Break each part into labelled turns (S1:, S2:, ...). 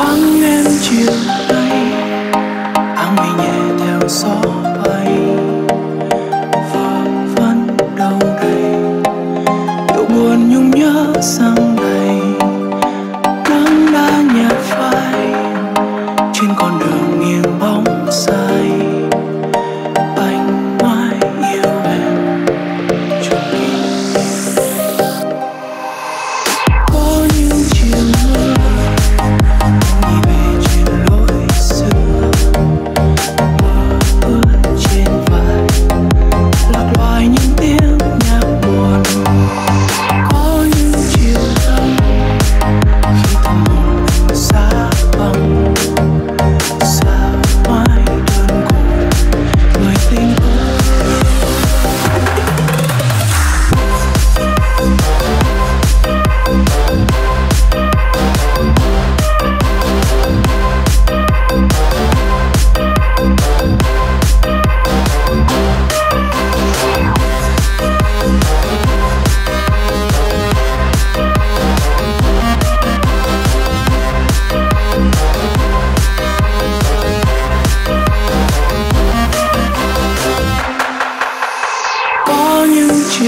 S1: vắng em chiều nay. Áng mây nhẹ theo gió bay. Và vẫn đâu đây nỗi buồn nhung nhớ rằng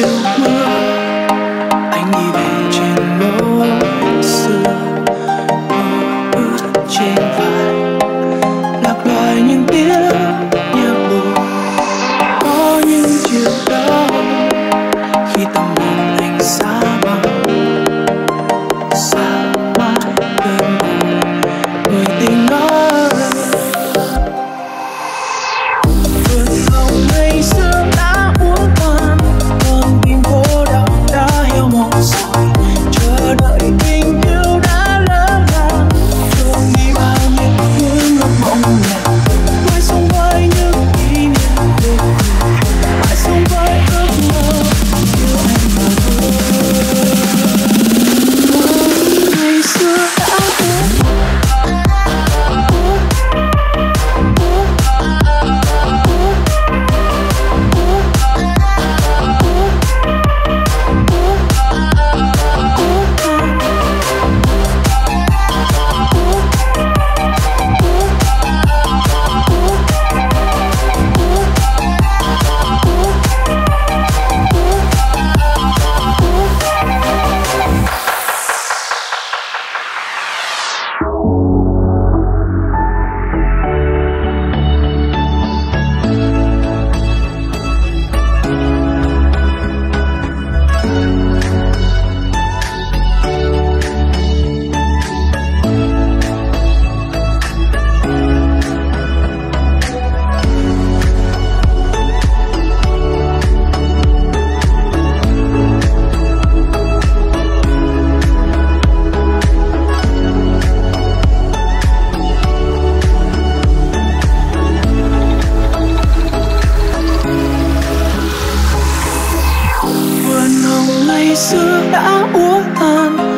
S1: you. 让我等。